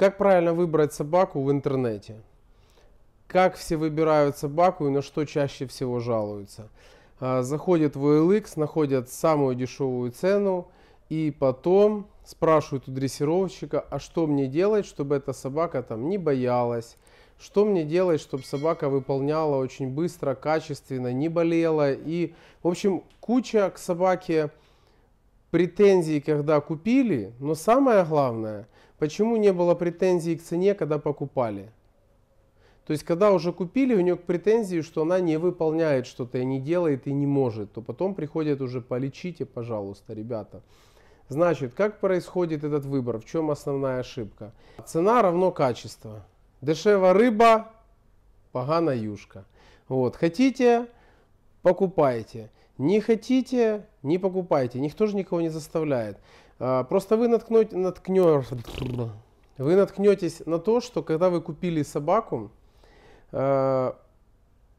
Как правильно выбрать собаку в интернете? Как все выбирают собаку и на что чаще всего жалуются? А, заходят в OLX, находят самую дешевую цену и потом спрашивают у дрессировщика, а что мне делать, чтобы эта собака там не боялась, что мне делать, чтобы собака выполняла очень быстро, качественно, не болела. И, в общем, куча к собаке претензий, когда купили, но самое главное, почему не было претензий к цене, когда покупали. То есть, когда уже купили, у нее претензии, что она не выполняет что-то и не делает и не может, то потом приходят уже полечите, пожалуйста, ребята. Значит, как происходит этот выбор? В чем основная ошибка? Цена равно качество. Дешева рыба, погана юшка. Вот. Хотите, покупайте. Не хотите, не покупайте. Никто же никого не заставляет. А, просто вы наткнете, наткнете, вы наткнетесь на то, что когда вы купили собаку, а,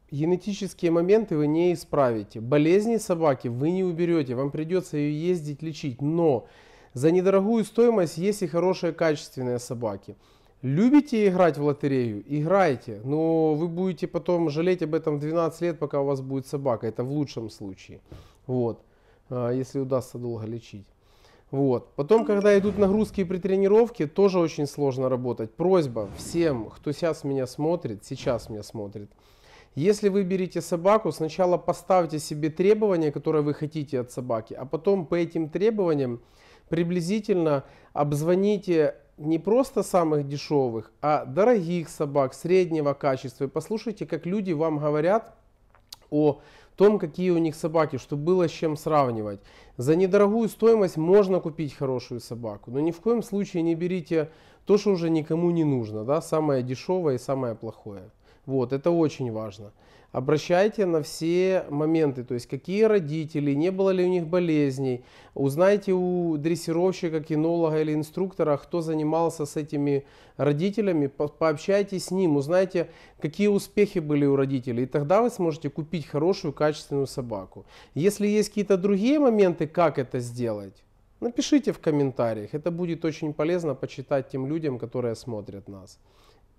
генетические моменты вы не исправите. Болезни собаки вы не уберете, вам придется ее ездить лечить. Но за недорогую стоимость есть и хорошие качественные собаки. Любите играть в лотерею? Играйте, но вы будете потом жалеть об этом 12 лет, пока у вас будет собака. Это в лучшем случае. Вот. А, если удастся долго лечить. Вот. Потом, когда идут нагрузки при тренировке, тоже очень сложно работать. Просьба всем, кто сейчас меня смотрит, сейчас меня смотрит. Если вы берете собаку, сначала поставьте себе требования, которые вы хотите от собаки, а потом по этим требованиям приблизительно обзвоните не просто самых дешевых, а дорогих собак, среднего качества. И послушайте, как люди вам говорят о том, какие у них собаки, чтобы было с чем сравнивать. За недорогую стоимость можно купить хорошую собаку, но ни в коем случае не берите то, что уже никому не нужно, да, самое дешевое и самое плохое. Вот, это очень важно. Обращайте на все моменты, то есть какие родители, не было ли у них болезней. Узнайте у дрессировщика, кинолога или инструктора, кто занимался с этими родителями, пообщайтесь с ним, узнайте, какие успехи были у родителей. И тогда вы сможете купить хорошую, качественную собаку. Если есть какие-то другие моменты, как это сделать, напишите в комментариях. Это будет очень полезно почитать тем людям, которые смотрят нас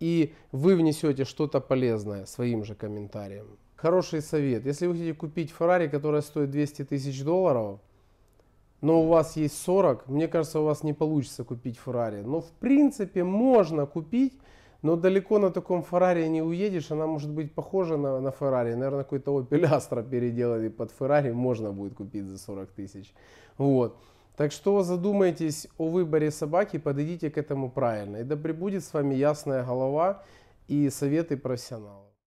и вы внесете что-то полезное своим же комментарием. Хороший совет. Если вы хотите купить Феррари, которая стоит 200 тысяч долларов, но у вас есть 40, мне кажется, у вас не получится купить Феррари. Но в принципе можно купить, но далеко на таком Феррари не уедешь. Она может быть похожа на, на Феррари. Наверное, какой-то Opel Astra переделали под Феррари, можно будет купить за 40 тысяч. Вот. Так что задумайтесь о выборе собаки, подойдите к этому правильно. И да пребудет с вами ясная голова и советы профессионалов.